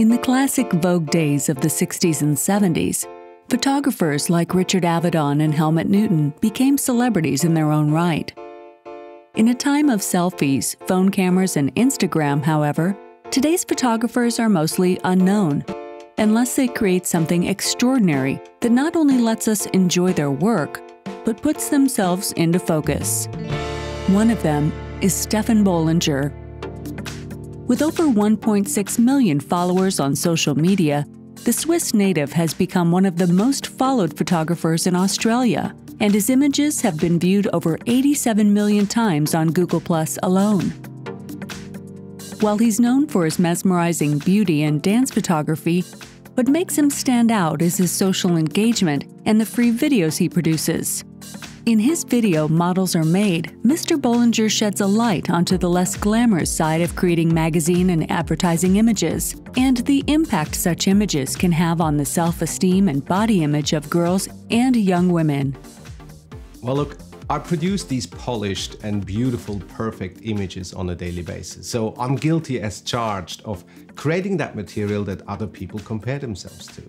In the classic Vogue days of the 60s and 70s, photographers like Richard Avedon and Helmut Newton became celebrities in their own right. In a time of selfies, phone cameras, and Instagram, however, today's photographers are mostly unknown, unless they create something extraordinary that not only lets us enjoy their work, but puts themselves into focus. One of them is Stephan Bollinger. With over 1.6 million followers on social media, the Swiss native has become one of the most followed photographers in Australia, and his images have been viewed over 87 million times on Google Plus alone. While he's known for his mesmerizing beauty and dance photography, what makes him stand out is his social engagement and the free videos he produces. In his video, Models Are Made, Mr. Bollinger sheds a light onto the less glamorous side of creating magazine and advertising images, and the impact such images can have on the self esteem and body image of girls and young women. Well, look, I produce these polished and beautiful, perfect images on a daily basis. So I'm guilty as charged of creating that material that other people compare themselves to.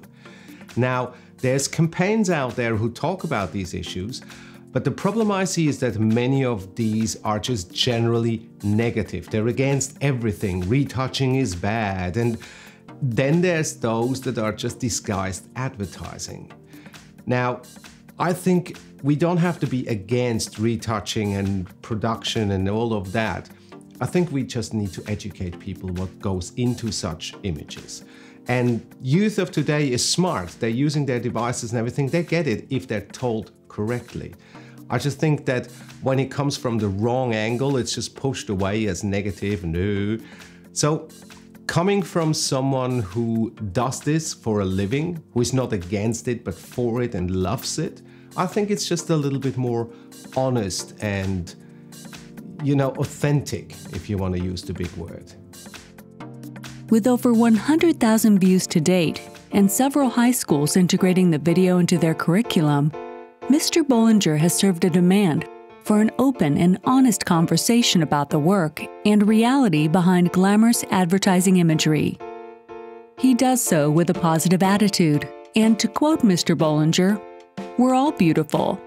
Now, there's campaigns out there who talk about these issues, but the problem I see is that many of these are just generally negative. They're against everything. Retouching is bad. And then there's those that are just disguised advertising. Now, I think we don't have to be against retouching and production and all of that. I think we just need to educate people what goes into such images. And youth of today is smart. They're using their devices and everything. They get it if they're told correctly. I just think that when it comes from the wrong angle, it's just pushed away as negative, no. So coming from someone who does this for a living, who is not against it, but for it and loves it, I think it's just a little bit more honest and, you know, authentic, if you want to use the big word. With over 100,000 views to date and several high schools integrating the video into their curriculum, Mr. Bollinger has served a demand for an open and honest conversation about the work and reality behind glamorous advertising imagery. He does so with a positive attitude, and to quote Mr. Bollinger, we're all beautiful.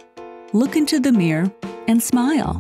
Look into the mirror and smile.